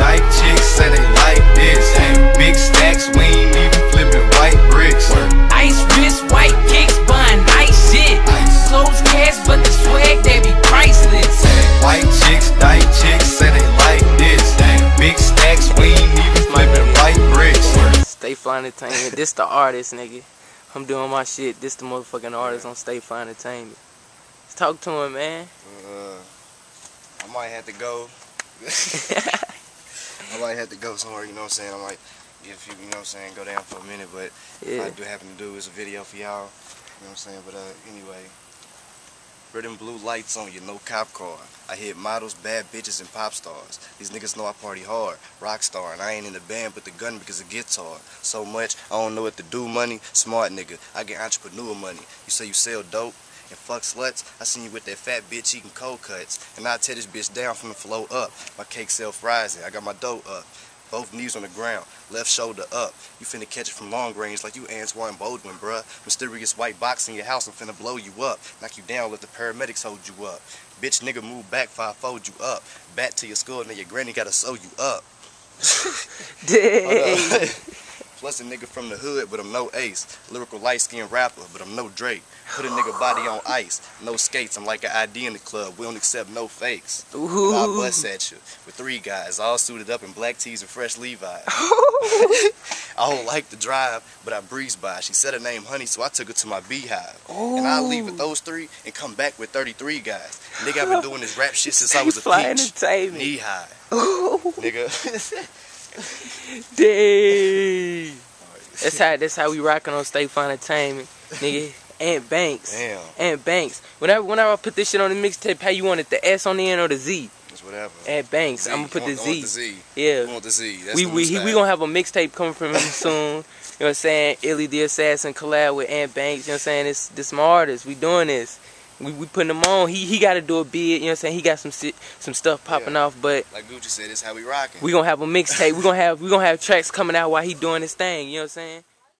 dyke chicks say they like this. Big stacks, we ain't even flipping white bricks. Ice wrist, white kicks, buying nice shit. Close cash, but the swag they be priceless. White chicks, dyke chicks say they like this. Big stacks, we ain't even flipping white bricks. Stay Fly Entertainment. this the artist, nigga. I'm doing my shit. This the motherfucking artist on Stay Fly Entertainment. Let's talk to him, man. Uh, I might have to go. I might have to go somewhere, you know what I'm saying? I might if you, you know what I'm saying, go down for a minute, but Yeah. I do happen to do is a video for y'all. You know what I'm saying? But uh, anyway, red and blue lights on you, no cop car. I hit models, bad bitches, and pop stars. These niggas know I party hard, rock star, and I ain't in the band but the gun because of guitar. So much, I don't know what to do, money. Smart nigga, I get entrepreneur money. You say you sell dope? And fuck sluts, I seen you with that fat bitch eating cold cuts. And I tear this bitch down from the flow up. My cake self rising, I got my dough up. Both knees on the ground, left shoulder up. You finna catch it from long range like you Antoine Baldwin, bruh. Mysterious white box in your house, I'm finna blow you up. Knock you down, let the paramedics hold you up. Bitch, nigga, move back, five fold you up. Back to your skull, and your granny gotta sew you up. Dang. Plus a nigga from the hood, but I'm no ace. Lyrical light skinned rapper, but I'm no Drake. Put a nigga body on ice. No skates, I'm like an ID in the club. We don't accept no fakes. Ooh. I'll bust at you with three guys, all suited up in black tees and fresh Levi's. I don't like to drive, but I breeze by. She said her name Honey, so I took her to my beehive. And I leave with those three and come back with 33 guys. Nigga, I've been doing this rap shit since I was a peach. Knee high. Nigga. Dang. That's how that's how we rocking on Stay Fly Entertainment, nigga. Ant Bankz. Damn. Ant Bankz. Whenever whenever I put this shit on the mixtape, how you want it? The S on the end or the Z? It's whatever. Ant Bankz. Z. I'm gonna put the want- Z. the Z. Yeah. We want the Z. That's we we he, we gonna have a mixtape coming from him soon. You know what I'm saying? Illy the Assassin collab with Ant Bankz. You know what I'm saying? This this my artist. We doing this. We we putting him on. He he got to do a bid. You know what I'm saying? He got some si- some stuff popping Yeah. off, but Like Gucci said, this how we rocking. we gonna have a mixtape. We gonna have we gonna have tracks coming out while he doing his thing. You know what I'm saying?